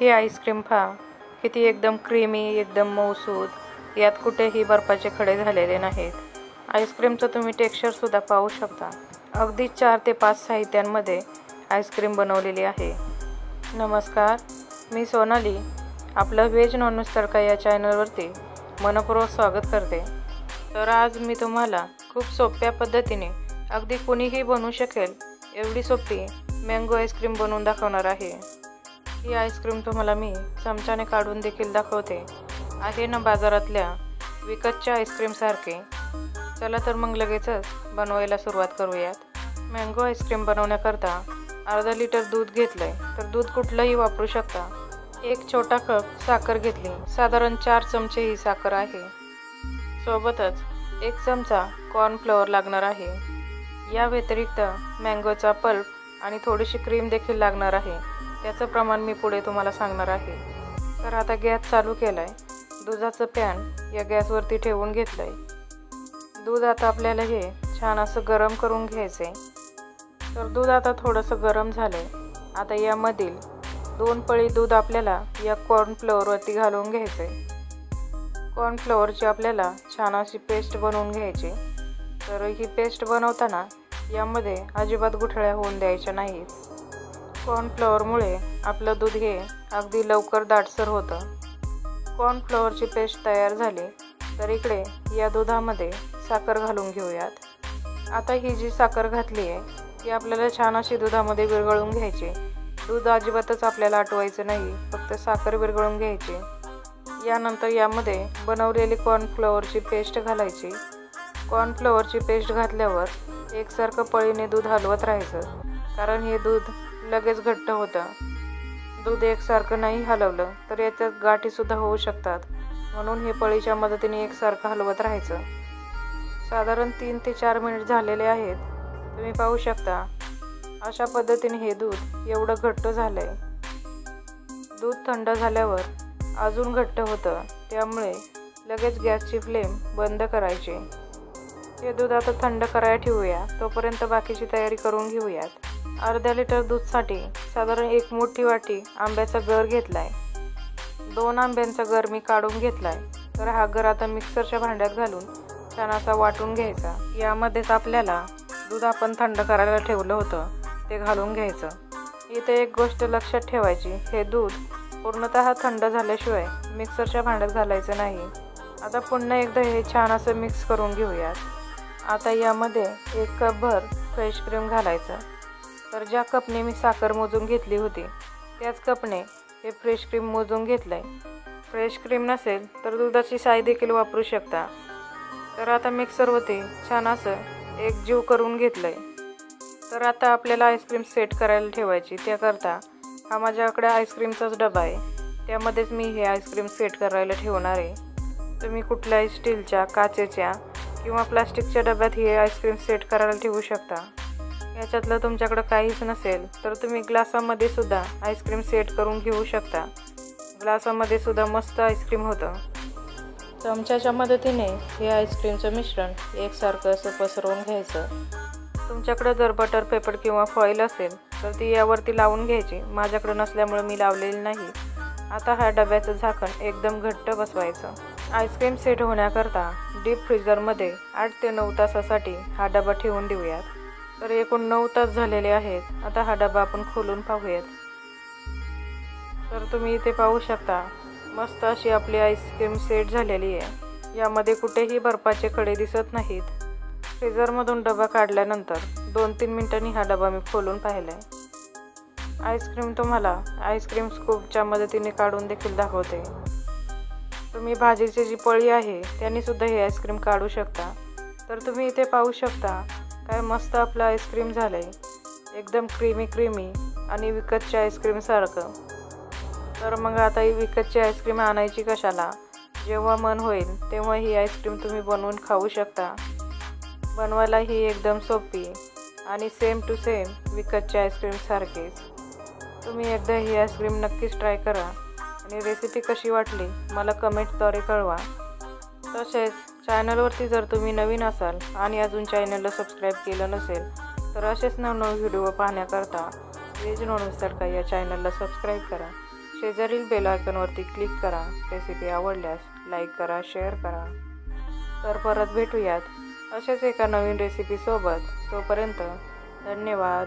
ही ice cream पहा. किती एकदम क्रीमी एकदम मऊसूद. यात कुठेही बर्फाचे खडे झालेले नाहीत. आईस्क्रीमचं तुम्ही टेक्स्चरसुद्धा पाहू शकता. अगदी चार ते पाच साहित्यांमध्ये आईस्क्रीम बनवलेली आहे. नमस्कार मी सोनाली. आपलं व्हेज नॉनव्हेज तडका या चॅनलवरती मनपूर्वक स्वागत करते. तर आज मी तुम्हाला खूप सोप्या पद्धतीने अगदी कुणीही बनवू शकेल एवढी सोपी मँगो आईस्क्रीम बनवून दाखवणार आहे. ही आईस्क्रीम तुम्हाला मी चमच्याने काढून देखील दाखवते. आहे ना बाजारातल्या विकतच्या आईस्क्रीमसारखे चला तर मग लगेचच बनवायला सुरुवात करूयात. मँगो आईस्क्रीम बनवण्याकरता अर्धा लिटर दूध घेतलं आहे तर दूध कुठलंही वापरू शकता. एक छोटा कप साखर घेतली. साधारण चार चमचे ही साखर आहे. सोबतच एक चमचा कॉर्नफ्लॉवर लागणार आहे. या व्यतिरिक्त मँगोचा पल्प आणि थोडीशी क्रीम देखील लागणार आहे. त्याचं प्रमाण मी पुढे तुम्हाला सांगणार आहे. तर आता गॅस चालू केला आहे दुधाचं पॅन या गॅसवरती ठेवून घेतलं आहे दूध आता आपल्याला हे छान असं गरम करून घ्यायचं आहे तर दूध आता थोडंसं गरम झालं आहे आता यामधील दोन पळी दूध आपल्याला या कॉर्नफ्लोअरवरती घालून घ्यायचं आहे कॉर्नफ्लोअरची आपल्याला छान अशी पेस्ट बनवून घ्यायची. तर ही पेस्ट बनवताना यामध्ये अजिबात गुठळ्या होऊन द्यायच्या नाहीत. कॉर्नफ्लॉवरमुळे आपलं दूध हे अगदी लवकर दाटसर होतं. कॉर्नफ्लॉवरची पेस्ट तयार झाली तर इकडे या दुधामध्ये साखर घालून घेऊयात. आता ही जी साखर घातली आहे ती आपल्याला छान अशी दुधामध्ये विरघळून घ्यायची. दूध अजिबातच आपल्याला आटवायचं नाही फक्त साखर विरघळून घ्यायची. यानंतर यामध्ये बनवलेली कॉर्नफ्लॉवरची पेस्ट घालायची. कॉर्नफ्लॉवरची पेस्ट घातल्यावर एकसारखं पळीने दूध हलवत राहायचं. कारण हे दूध लगेच घट्ट होतं. दूध एकसारखं नाही हलवलं तर याच्यात गाठीसुद्धा होऊ शकतात. म्हणून हे पळीच्या मदतीने एकसारखं हलवत राहायचं. साधारण तीन ते चार मिनिट झालेले आहेत. तुम्ही पाहू शकता अशा पद्धतीने हे दूध एवढं घट्ट झालं आहे दूध थंड झाल्यावर अजून घट्ट होतं त्यामुळे लगेच गॅसची फ्लेम बंद करायची. हे दूध आता थंड करायला ठेवूया तोपर्यंत बाकीची तयारी करून घेऊयात. अर्ध्या लिटर दूधसाठी साधारण एक मोठी वाटी आंब्याचा गर घेतला आहे दोन आंब्यांचा गर मी काढून घेतला आहे तर हा गर आता मिक्सरच्या भांड्यात घालून छान असा वाटून घ्यायचा. यामध्येच आपल्याला दूध आपण थंड करायला ठेवलं होतं ते घालून घ्यायचं. इथे एक गोष्ट लक्षात ठेवायची हे दूध पूर्णतः थंड झाल्याशिवाय मिक्सरच्या भांड्यात घालायचं नाही. आता पुन्हा एकदा हे छान असं मिक्स करून घेऊयात. आता यामध्ये एक कपभर फ्रेश क्रीम घालायचं. तर ज्या कपने मी साखर मोजून घेतली होती त्याच कपने हे फ्रेश क्रीम मोजून घेतलं आहे फ्रेश क्रीम नसेल तर दुधाची साय देखील वापरू शकता. तर आता मिक्सरवरती छान असं एक जीव करून घेतलं आहे तर आता आपल्याला आईस्क्रीम सेट करायला ठेवायची. त्याकरता हा माझ्याकडे आईस्क्रीमचाच डबा आहे. त्यामध्येच मी हे आईस्क्रीम सेट करायला ठेवणार आहे. तुम्ही कुठल्याही स्टीलच्या काचेच्या किंवा प्लास्टिकच्या डब्यात हे आईस्क्रीम सेट करायला ठेवू शकता. याच्यातलं तुमच्याकडं काहीच नसेल तर तुम्ही ग्लासामध्ये सुद्धा आईस्क्रीम सेट करून घेऊ शकता. ग्लासामध्ये सुद्धा मस्त आईस्क्रीम होतं. चमच्याच्या मदतीने हे आईस्क्रीमचं मिश्रण एकसारखं असं पसरवून घ्यायचं. तुमच्याकडं जर बटर पेपर किंवा फॉईल असेल तर ती यावरती लावून घ्यायची. माझ्याकडं नसल्यामुळे मी लावलेली नाही. आता हा डब्याचं झाकण एकदम घट्ट बसवायचं. आईस्क्रीम सेट होण्याकरता डीप फ्रीजरमध्ये आठ ते नऊ तासासाठी हा डबा ठेवून देऊयात. तर एकूण नऊ तास झालेले आहेत. आता हा डबा आपण खोलून पाहूयात. तर तुम्ही इथे पाहू शकता मस्त अशी आपली आईस्क्रीम सेट झालेली आहे. यामध्ये कुठेही बर्फाचे खडे दिसत नाहीत. फ्रीजरमधून डबा काढल्यानंतर दोन तीन मिनटांनी हा डबा मी खोलून पाहिला आहे आईस्क्रीम तुम्हाला आईस्क्रीम स्कूपच्या मदतीने काढून देखील दाखवते. तुम्ही भाजीची जी पळी आहे त्यांनीसुद्धा हे आईस्क्रीम काढू शकता. तर तुम्ही इथे पाहू शकता काय मस्त आपलं आईस्क्रीम झालं आहे एकदम क्रीमी क्रीमी आणि विकतच्या आईस्क्रीमसारखं तर मग आता ही विकतची आईस्क्रीम आणायची कशाला? जेव्हा मन होईल तेव्हा ही आईस्क्रीम तुम्ही बनवून खाऊ शकता. बनवायला ही एकदम सोपी आणि सेम टू सेम विकतच्या आईस्क्रीमसारखीच तुम्ही एकदा ही आईस्क्रीम नक्कीच ट्राय करा. आणि रेसिपी कशी वाटली मला कमेंटद्वारे कळवा. तसेच चॅनलवरती जर तुम्ही नवीन असाल आणि अजून चॅनलला सबस्क्राईब केलं नसेल तर असेच नवनवीन व्हिडिओ पाहण्याकरता वेज नॉनव्हेज तडका या चॅनलला सबस्क्राईब करा. शेजारील बेल आयकॉनवरती क्लिक करा. रेसिपी आवडल्यास लाईक करा शेअर करा. तर परत भेटूयात अशाच एका नवीन रेसिपीसोबत तोपर्यंत धन्यवाद.